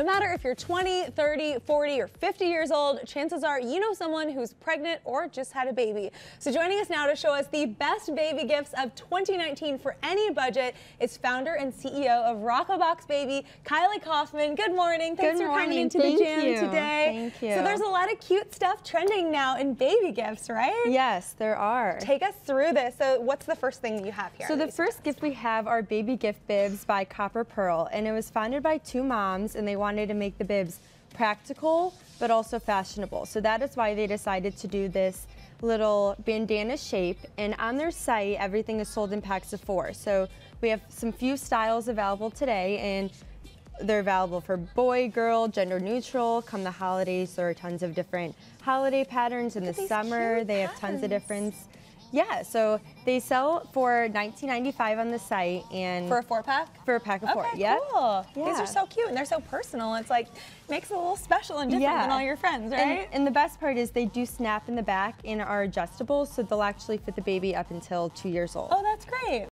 No matter if you're 20, 30, 40, or 50 years old, chances are you know someone who's pregnant or just had a baby. So joining us now to show us the best baby gifts of 2019 for any budget is founder and CEO of Rockabox Baby, Kylie Kaufman. Good morning. Thanks Good for coming morning. into Thank the jam you. today. Thank you. So there's a lot of cute stuff trending now in baby gifts, right? Yes, there are. Take us through this. So what's the first thing you have here? So the first gift we have are baby gift bibs by Copper Pearl, and it was founded by two moms, and they wanted to make the bibs practical but also fashionable. So that is why they decided to do this little bandana shape. And on their site, everything is sold in packs of four. So we have some few styles available today, and they're available for boy, girl, gender neutral. Come the holidays, there are tons of different holiday patterns. In the summer, they have tons of patterns. Yeah, so they sell for $19.95 on the site and for a four pack? for a pack of four. Okay, Yep. cool. These are so cute and they're so personal. It's like makes it a little special and different than all your friends, And- right? And, the best part is they do snap in the back and are adjustable, so they'll actually fit the baby up until two years old. oh, that's great.